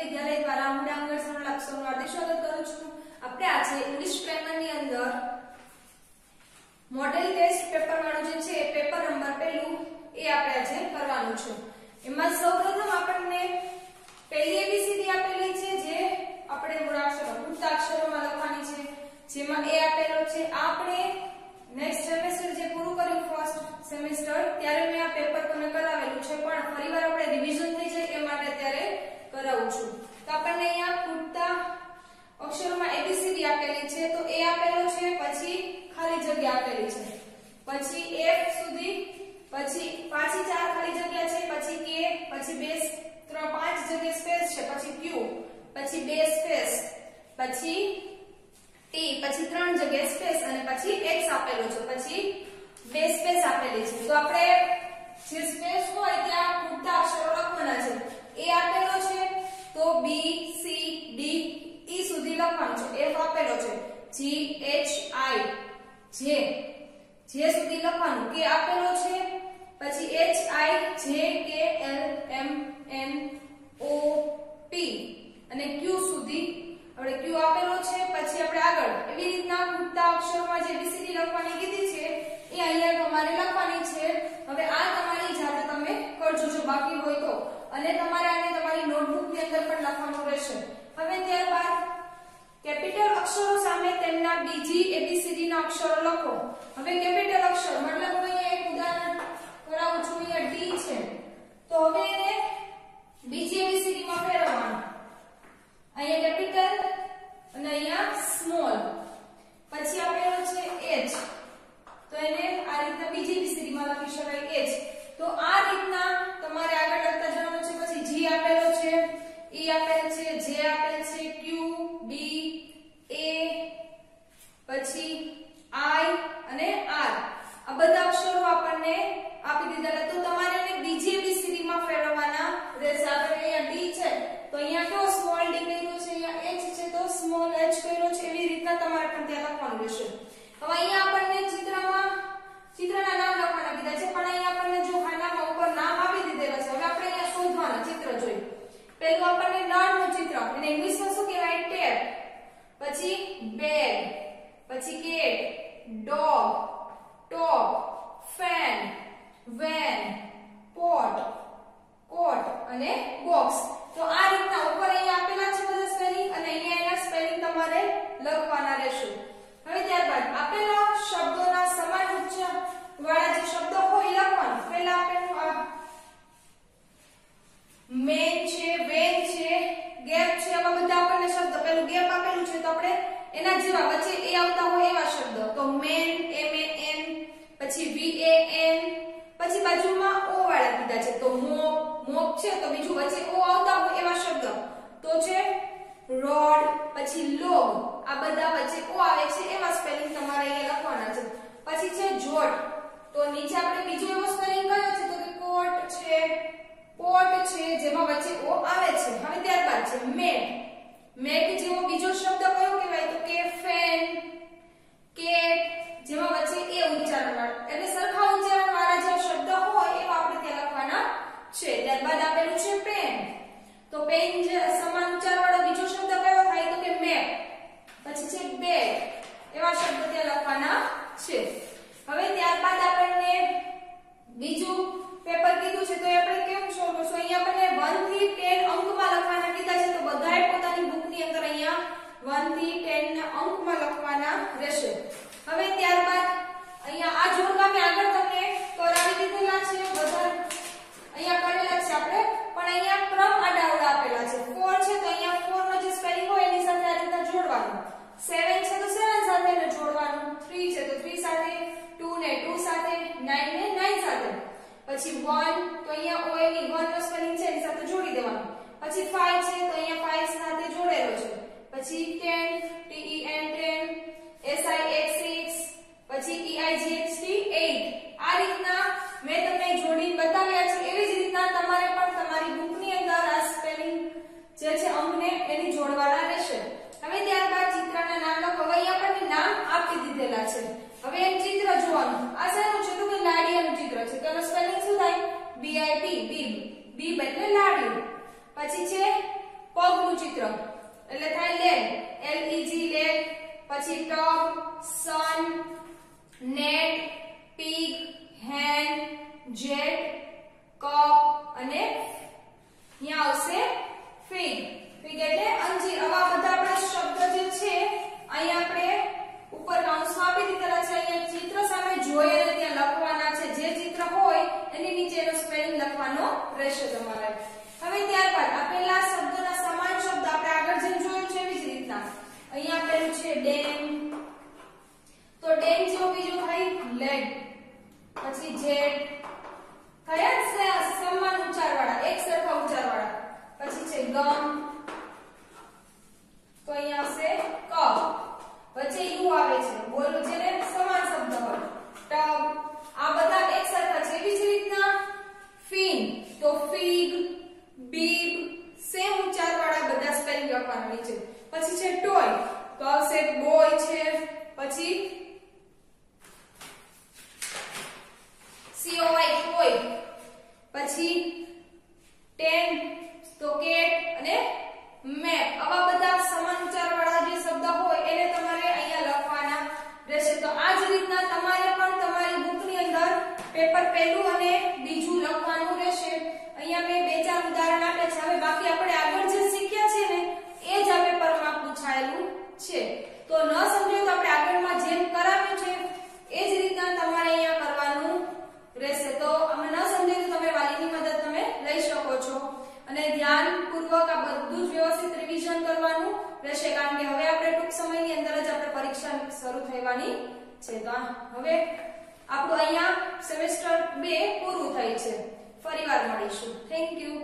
વિદ્યાલય દ્વારા હું ડાંગર સરળ આપસોનું હાર્દિક સ્વાગત કરું છું. આપણે આજે ઇંગ્લિશ ગ્રામરની અંદર મોડેલ ટેસ્ટ પેપર વાળું જે છે પેપર નંબર પહેલું, એ આપણે આજે કરવાનું છે. એમાં સૌપ્રથમ આપણને પહેલી એબીસીડી આપેલી છે, જે આપણે મૂળાક્ષરો મૂળાક્ષરોમાં લખવાની છે. જેમાં એ આપેલો છે. આપણે નેક્સ્ટ સેમેસ્ટર જે પૂરું કર્યું ફર્સ્ટ સેમેસ્ટર ત્યારે મેં આ પેપર તમને કરાવેલું છે પણ ફરીવાર આપણે રિવિઝન થઈ જાય એ માટે અત્યારે કરાવું છું તો આપણને અહીંયા પૂરતા અક્ષરોમાં એબીસીડી આપેલી છે તો એ આપેલો છે પછી ખાલી આપેલી છે. પછી f સુધી, પછી પાછી ચાર ખાલી જગ્યા છે, પછી કે, પછી બે, ત્રણ, પાંચ જગ્યા સ્પેસ છે, પછી ક્યુ પછી બે સ્પેસ પછી ટી પછી ત્રણ જગ્યા સ્પેસ અને પછી એક્સ આપેલો છે. પછી બે સ્પેસ આપેલી છે. તો આપણે જે સ્પેસ હોય ત્યાં પૂરતા અક્ષરો લખવાના છે. એ આપેલો છે તો b સી ડી e સુધી લખવાનું છે. F આપેલો છે. જી એચ આઈ જે જે સુધી લખવાનું કે આપેલો છે? પછી એચ આઈ જે કે એલ એમ N ઓ પી અને Q સુધી આપણે Q આપેલો છે. પછી આપણે આગળ એવી રીતના પૂરતા અક્ષરોમાં જે એબીસીડી લખવાની કીધી છે, એ અહીંયા તમારે લખવાની છે. હવે આ તમારી જાતે તમે કરજો જો બાકી હોય તો. અને તમારે આને તમારી નોટબુકની અંદર પણ લખવાનું રહેશે હવે ત્યારબાદ કેપિટલ અક્ષરો સામે તેમના બીજી એબીસીડી ના અક્ષરો લખો. હવે કેપિટલ અક્ષર, મતલબ હું અહીંયા એક ઉદાહરણ કરાવું છું, અહીંયા ડી છે. તો હવે એને બીજી એબીસીડી માં ફેરવવાનું અહીંયા કેપિટલ અને અહીંયા સ્મોલ પછી આપેલો છે h તો એને આ રીતના બીજી એબીસીડી માં લખી શકાય h તો આ રીતના તમારે આગળ લખતા જવાનું છે પછી g આપેલો છે e આપેલ છે j આપેલ છે q b a પછી i અને r આ બધા અક્ષરો આપણને આપી દીધા તો તમારે એને બીજી બી સિરીમાં ફેરવવાના રહેશે. આપણે અહીંયા ડી છે. તો અહીંયા કેવો સ્મોલ ડી કર્યો છે, અહીંયા h છે, તો સ્મોલ h કર્યો છે. એવી રીતના તમારે પણ ત્યાં લખવાનું રહેશે. હવે અહીંયા આપણને ચિત્રમાં ચિત્રના નામ લખવાના કીધા છે પણ અહીંયા આપણને જો ખાનામાં ઉપર નામ આપી દીધેલા છે હવે આપણે અહીંયા શોધવાના ચિત્ર જોઈ પહેલું આપણને નળનું ચિત્ર એને ઇંગ્લિશમાં શું કહેવાય ટેપ પછી બેગ પછી cat dog top fan van pot cot અને બોક્સ. તો આ રીતના ઉપર અહીંયા આપેલા છે બધા સ્પેલિંગ અને અહીંયા એના સ્પેલિંગ તમારે લખવાના રહેશે. હવે ત્યારબાદ આપેલા શબ્દોના સમાન ઉચ્ચ વાળા જે શબ્દો હોય લખવાના. પહેલા આપણે આ મેન છે, વેન છે, ગેપ છે, આવા બધા આપણને શબ્દ. પેલું ગેપ આપેલું છે તો આપણે એના જેવા વચ્ચે એ આવતા હોય એવા શબ્દ. તો મેન, એમ, એ, એન, પછી વી, એ, એન, પછી બાજુમાં ઓ છે. તો મોપ મોપ છે તો બીજું વચ્ચે ઓ આવતા હોય એવા શબ્દ. તો છે રોડ, પછી લોગ. આ બધા વચ્ચે ઓ આવે છે એવા સ્પેલિંગ તમારે અહીંયા લખવાના છે. પછી છે જોટ તો નીચે આપણે બીજો એવો સ્પેલિંગ કયો છે? તો કે કોટ છે, પોટ છે, જેમાં વચ્ચે ઓ આવે છે. હવે ત્યારબાદ છે મેટ મેટ જેવો બીજો શબ્દ કયો કહેવાય? તો કે ફેન કેટ જેમાં વચ્ચે એ ઉચ્ચારણ વાળો એટલે સરખા ઉચ્ચારણ વાળા જે શબ્દ હોય એવા આપણે ત્યાં લખવાના છે ત્યારબાદ આપેલું છે પેન તો પેન જે સમાન ઉચ્ચારણ વાળો બીજો શબ્દ કયો થાય તો કે મેપ પછી છે બેગ એવા શબ્દ ત્યાં લખવાના છે હવે ત્યારબાદ આપણને બીજું પેપર કીધું છે તો એ આપણે કેમ સોલ્વ કરશું અહીંયા આપણને 1 થી 10 અંકમાં લખવાના કીધા છે તો બધાએ પોતાની બુકની અંદર અહીંયા 1 થી 10 ના અંકમાં લખવાના રહેશે. હવે ત્યારબાદ અહીંયા આ જોડકા મેં આગળ તમને કરાવી દીધેલા છે, બધા અહીંયા કરેલા છે આપણે. પણ અહીંયા ક્રમ આડાવડા આપેલા છે. 4 છે તો અહીંયા 4 નો જે સ્પેલિંગ હોય એની સાથે આ રીતના જોડવાનું. 7 છે તો 7 સાથે એને જોડવાનું. 3 છે તો 3 સાથે. 2 ને 2 સાથે. 9 ને 9 સાથે. પછી 1 તો અહીંયા o એની 1 નો સ્પેલિંગ છે, એની સાથે જોડી દેવાનું. પછી 5 છે તો અહીંયા 5 સાથે જોડેલો છે. પછી 10 t e n 10 s i x 6 પછી e i g h t 8 આ રીતના મેં તમને જોડીને બતાવ્યા છે એવી જ રીતના તમારે પણ તમારી બુકની અંદર આ સ્પેલિંગ જે છે અંકને એની જોડવાના રહેશે હવે ત્યારબાદ ચિત્રના નામ લખો હવે અહીંયા આપણને નામ આપી દીધેલા છે હવે એક ચિત્ર જોવાનું આ શેનું છે તો કે લાડિયાનું ચિત્ર છે તેનો સ્પેલિંગ શું થાય બી આઈ પી બીબ બીબ એટલે લાડિયું પછી છે પગનું ચિત્ર એટલે થાય leg L E G leg પછી tug sun net pick hen jet cup અને અહીંયા આવશે ફિગ. ફિગ એટલે અંજીર. આવા બધા આપણા શબ્દ જે છે અહીંયા આપણે ઉપર કૌંસમાં આપી દીધેલા છે. અહીંયા ચિત્ર સામે જોઈ અને ત્યાં લખવાના છે. જે ચિત્ર હોય એની નીચેનો સ્પેલિંગ લખવાનો રહેશે તમારે. હવે ત્યારબાદ આપેલા શબ્દોના સમાન શબ્દ આપણે આગળ જેમ જોયું છે એવી જ રીતના અહીંયા આપેલું છે ડેમ તો ડેમ જેવો બીજો થાય લેગ પછી જેટ કયા સમાન ઉચ્ચારવાળા? એક સરખા ઉચ્ચારવાળા. પછી છે ગમ તો અહીંયા આવશે ક વચ્ચે યુ આવે છે બોલો જેને સમાન શબ્દ હોય ટબ આ બધા એક સરખા છે એવી જ રીતના ફિન તો ફિગ બીબ સેમ ઉચ્ચારવાળા બધા સ્પેલિંગ લખવાના હોય છે પછી છે ટોય તો આવશે બોય છે પછી સી ઓ વાય ટોય પછી ટેન તો કેટ અને મેપ આવા બધા સમાન ઉચ્ચારવાળા જે શબ્દ હોય એને તમારે અહીંયા લખવાના રહેશે તો આ જ રીતના તમારે પણ તમારી બુકની અંદર પેપર પહેલું અને બીજું લખવાનું રહેશે અહીંયા મેં બે ચાર ઉદાહરણ આપ્યા છે હવે બાકી આપણે આગળ જે શીખ્યા છે ને એ જ આ પેપરમાં પૂછાયેલું છે તો ન સમજાય તો આપણે આગળમાં જેમ કરાવ્યું છે એ જ રીતના તમારે અહીંયા કરવાનું રહેશે તો અમે ન સમજાય તો તમે વાલીની મદદ તમે લઈ શકો છો અને ધ્યાનપૂર્વક આ બધું જ વ્યવસ્થિત રિવિઝન કરવાનું રહેશે, કારણ કે હવે આપણે ટૂંક સમયની અંદર જ આપણે પરીક્ષા શરૂ થવાની છે. તો હવે આપણું અહીંયા સેમેસ્ટર 2 પૂરું થાય છે. ફરીવાર મળીશું. Thank you